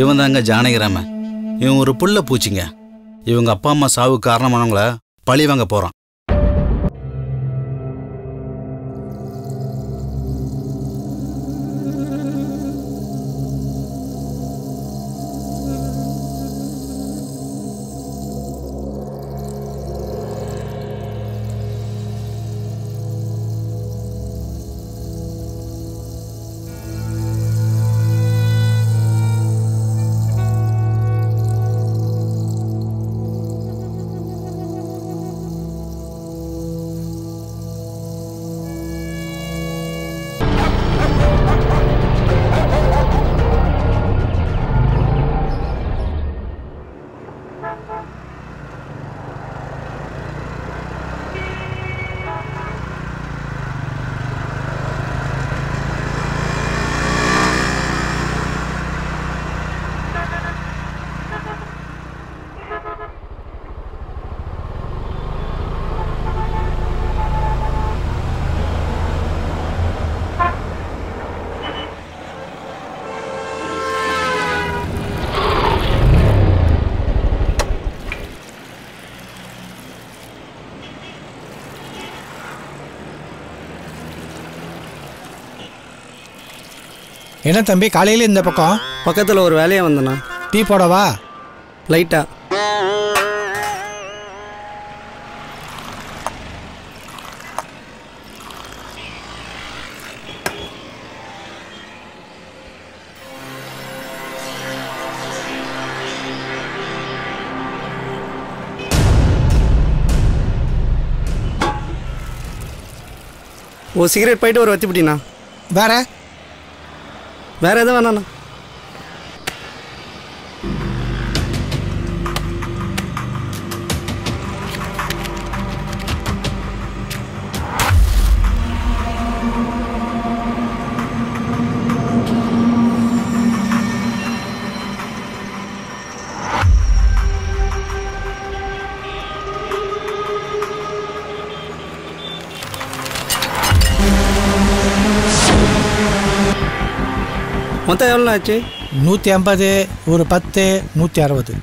இவன் தாங்க ஜானகிராமன் இவன் ஒரு புள்ள பூச்சிங்க. இவங்க அப்பா அம்மா சாவுக்கு காரணமானவங்கள பழி வாங்க போறான். என்ன தம்பி காலையில இந்த பக்கம்? பக்கத்தில் ஒரு வேலையாக வந்தேண்ணா. டீ போடவா? லைட்டாக ஒரு சிகரெட் போயிட்டு ஒரு வத்திப்பிட்டிண்ணா. வேற? വേറെ ഏതാ വേണം மொத்தம் எவ்வளோ ஆச்சு? நூற்றி ஐம்பது ஒரு பத்து நூற்றி அறுபது.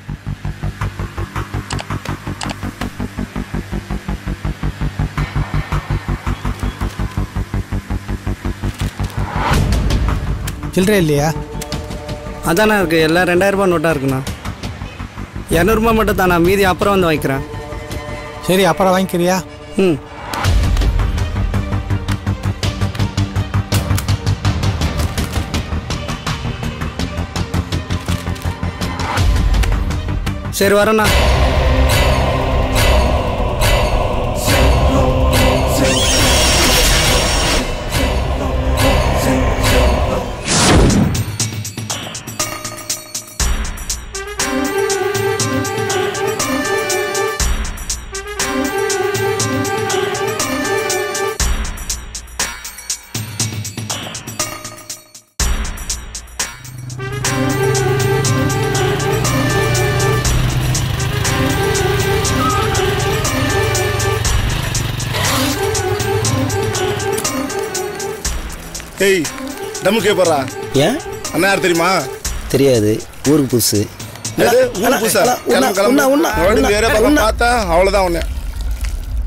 சில்லறை இல்லையா? அதாண்ணா இருக்குது எல்லாம் ரெண்டாயிரம் ரூபாய் நோட்டாக இருக்குண்ணா. இரநூறுபா மட்டும் தாண்ணா. மீதி அப்புறம் வந்து வாங்கிக்கிறேன். சரி அப்புறம் வாங்கிக்கிறியா? ம். சரி வரேண்ணா. ஏய் டம்மு கேப்பறா ஏன்? அண்ணா யார் தெரியுமா? தெரியாது. ஊருக்கு புதுசு. பார்த்தா அவ்வளவுதான் உன்னை.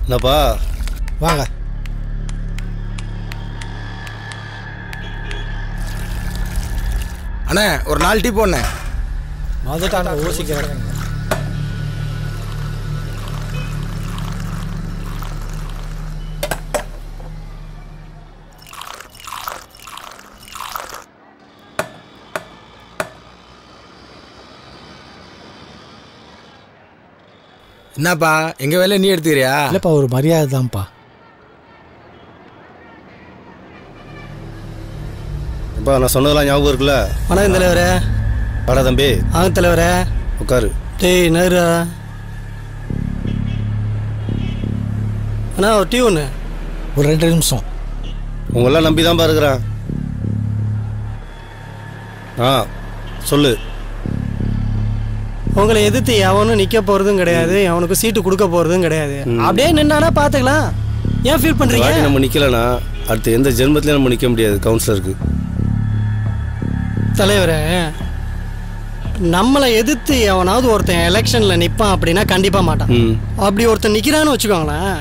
என்னப்பா? வாங்க. அண்ணே ஒரு நாலு டீ வந்துட்டான யோசிக்கிறேன் என்னப்பா? எங்க வேலையை நீ எடுத்துக்கிறியா? இல்லைப்பா ஒரு மரியாதை தான்ப்பா. அப்பா நான் சொன்னதெல்லாம் ஞாபகம் இருக்குல்ல? வணக்கம் தலைவரே. வாடா தம்பி. வாங்க தலைவரே. உட்காரு. டேய் நேரு அண்ணா ஒரு டீ ஒன்று ஒரு ரெண்டு நிமிஷம். உங்களெல்லாம் நம்பி தான் இருக்கிறேன். ஆ சொல்லு. உங்களை எதிர்த்து எவனும் நிக்க போறதும் கிடையாது அவனுக்கு சீட்டு கொடுக்க போறதும் கிடையாது. அப்படியே நின்னானா பாத்துக்கலாம். ஏன் ஃபீல் பண்றீங்க? வாட்டி நம்ம நிக்கலனா அடுத்து எந்த ஜென்மத்திலையும் நம்ம நிக்க முடியாது கவுன்சிலருக்கு தலைவரே நம்மளை எதிர்த்து எவனாவது ஒருத்தன் எலெக்ஷன்ல நிப்பான் அப்படின்னா கண்டிப்பா மாட்டான். அப்படி ஒருத்தன் நிக்கிறான்னு வச்சுக்கோங்களேன்.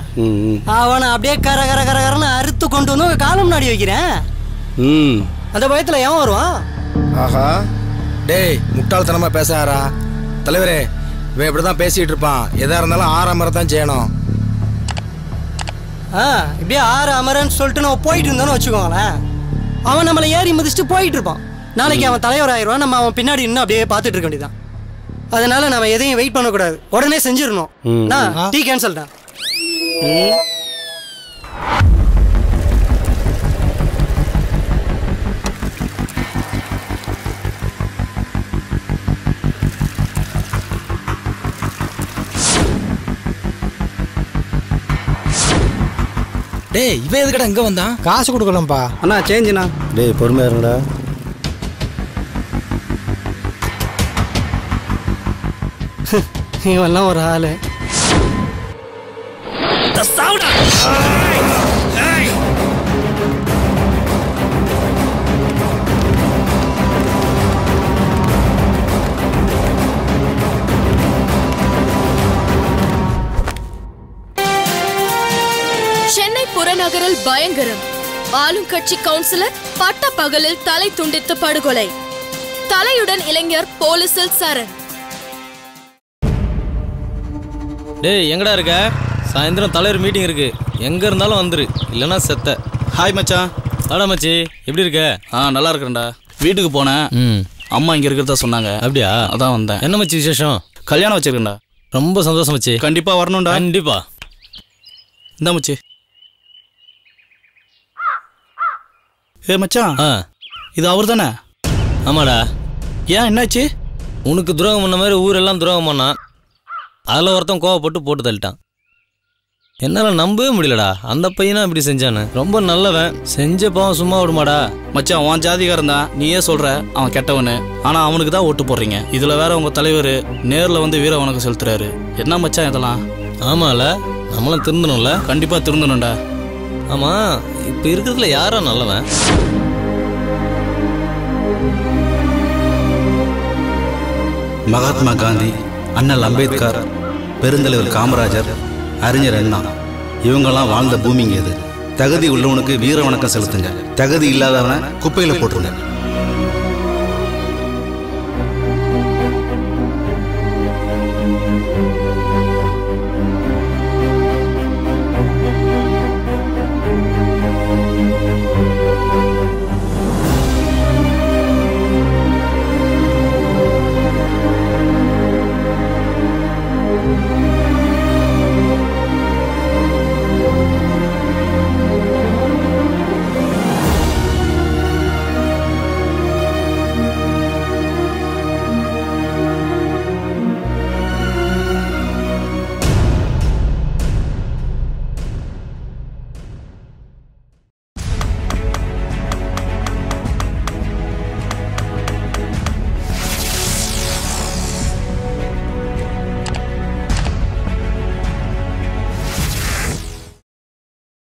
அவனை அப்படியே கர கர கர கரன்னு அறுத்து கொண்டு வந்து காலம் முன்னாடி வைக்கிறேன். ம். அந்த பயத்துல எவன் வருவான்? ஆஹா. டேய் முட்டாள்தனமா பேசாரா தலைவரே இவன் இப்படி தான் பேசிட்டு இருப்பான். எதா இருந்தாலும் ஆறாமரை தான் செய்யணும். ஆ இப்படியே ஆறு அமரன்னு சொல்லிட்டு நம்ம போயிட்டு இருந்தோம்னு வச்சுக்கோங்களேன். அவன் நம்மளை ஏறி மிதிச்சுட்டு போயிட்டு இருப்பான். நாளைக்கு அவன் தலைவர் ஆயிடுவான் நம்ம அவன் பின்னாடி இன்னும் அப்படியே பார்த்துட்டு இருக்க வேண்டியதான் அதனால நம்ம எதையும் வெயிட் பண்ணக்கூடாது. உடனே செஞ்சிடணும். டீ கேன்சல் தான். டேய் இவன் எதுக்கடா இங்க வந்தான்? காசு கொடுக்கலாம்ப்பா. அண்ணா சேஞ்சுண்ணா டேய் பொறுமையா இருங்கடா. இவெல்லாம் ஒரு ஆளு. சென்னை புறநகரில் பயங்கரம். ஆளும் கட்சி கவுன்சிலர் பட்ட பகலில் தலை துண்டித்து படுகொலை. தலையுடன் இளைஞர் போலீசில் சரண். டேய் எங்கடா இருக்க? சாயந்தரம் தலைவர் மீட்டிங் இருக்கு. எங்க இருந்தாலும் வந்துரு. இல்லைன்னா செத்த. ஹாய் மச்சான். ஆடா மச்சி. எப்படி இருக்க? ஆ நல்லா இருக்கிறேன்டா. வீட்டுக்கு போனேன். ம். அம்மா இங்கே இருக்கிறதா சொன்னாங்க. அப்படியா? அதான் வந்தேன். என்ன மச்சி விசேஷம்? கல்யாணம் வச்சிருக்கேன்டா. ரொம்ப சந்தோஷம் மச்சி. கண்டிப்பாக வரணும்டா. கண்டிப்பா. இந்த மச்சி. ஏ மச்சான். ஆ. இது அவர் தானே ஆமாடா. ஏன் என்னாச்சு? உனக்கு துரோகம் பண்ண மாதிரி ஊரெல்லாம் துரோகம் பண்ணான் அதில் ஒருத்தன் கோவப்பட்டு போட்டு தள்ளிட்டான். என்னால் நம்பவே முடியலடா. அந்த பையனா இப்படி செஞ்சானு. ரொம்ப நல்லவன். செஞ்ச பாவம் சும்மா விடுமாடா. மச்சான் உன் ஜாதிகாரன் தான். நீயே சொல்ற அவன் கெட்டவனு. ஆனா அவனுக்கு தான் ஓட்டு போடுறீங்க. இதுல வேற உங்க தலைவர் நேர்ல வந்து வீர வணக்கம் செலுத்துறாரு. என்ன மச்சான் இதெல்லாம்? ஆமால. நம்மளும் திருந்தணும்ல. கண்டிப்பா திருந்தணும்டா. ஆமா இப்போ இருக்கிறதுல யாரா நல்லவன்? மகாத்மா காந்தி அண்ணல் அம்பேத்கர் பெருந்தலைவர் காமராஜர் அறிஞர் அண்ணா இவங்கெல்லாம் வாழ்ந்த பூமிங்க இது தகுதி உள்ளவனுக்கு வீர வணக்கம் செலுத்துங்க. தகுதி இல்லாதவனை குப்பையில போட்டுருங்க.